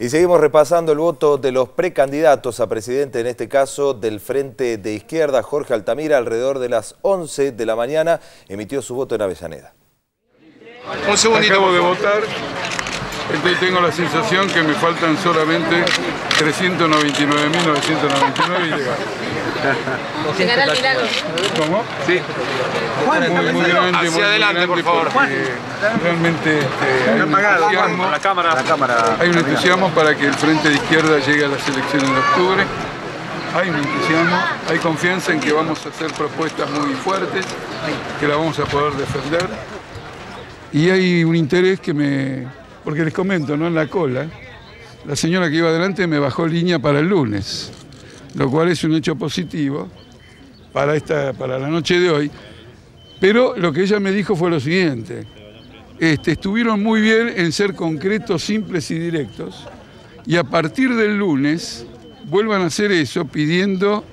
Y seguimos repasando el voto de los precandidatos a presidente, en este caso del Frente de Izquierda, Jorge Altamira, alrededor de las 11 de la mañana, emitió su voto en Avellaneda. Un segundito. Acabo de votar, entonces tengo la sensación que me faltan solamente 399.999 y llegar. Llegará el milagro. ¿Cómo? Sí. Muy, muy grande, Hacia muy adelante, grande por favor. Realmente este, hay un entusiasmo. La cámara. La cámara. Hay un entusiasmo para que el Frente de Izquierda llegue a las elecciones de octubre. Hay un entusiasmo, hay confianza en que vamos a hacer propuestas muy fuertes, que la vamos a poder defender. Y hay un interés que me... Porque les comento, ¿no? En la cola, la señora que iba adelante me bajó línea para el lunes, lo cual es un hecho positivo para, esta, para la noche de hoy. Pero lo que ella me dijo fue lo siguiente, este, estuvieron muy bien en ser concretos, simples y directos, y a partir del lunes vuelvan a hacer eso pidiendo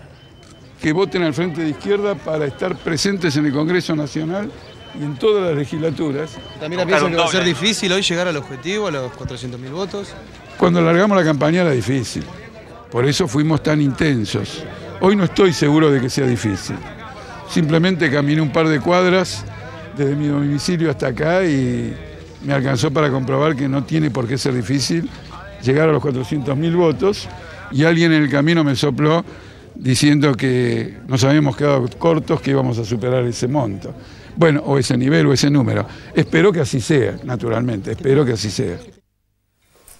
que voten al Frente de Izquierda para estar presentes en el Congreso Nacional y en todas las legislaturas. ¿También piensan que va a ser difícil hoy llegar al objetivo, a los 400.000 votos? Cuando largamos la campaña era difícil, por eso fuimos tan intensos. Hoy no estoy seguro de que sea difícil. Simplemente caminé un par de cuadras desde mi domicilio hasta acá y me alcanzó para comprobar que no tiene por qué ser difícil llegar a los 400.000 votos y alguien en el camino me sopló diciendo que nos habíamos quedado cortos, que íbamos a superar ese monto. Bueno, o ese nivel o ese número. Espero que así sea, naturalmente, espero que así sea.